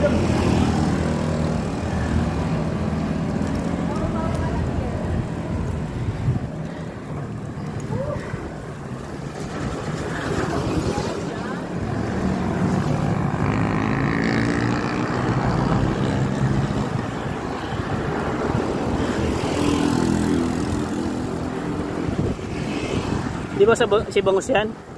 Di ba sa si Bangus yan?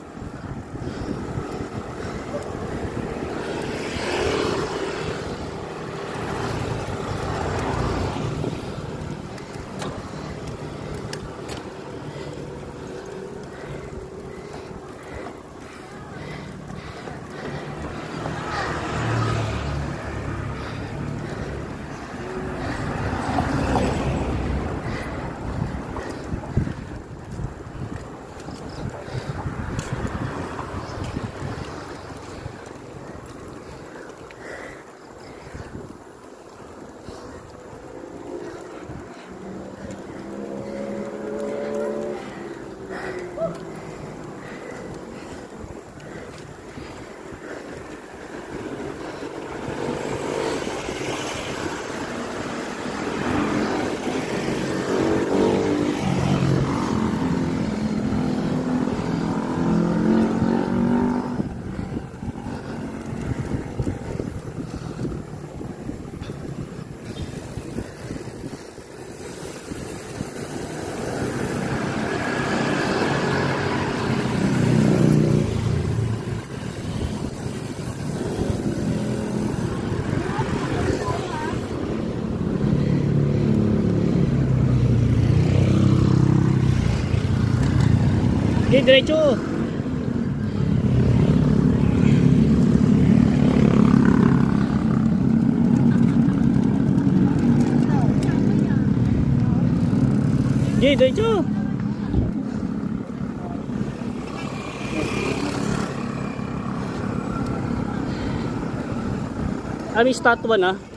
Hindi, diretso. Hindi, diretso. Ano yung statwa na?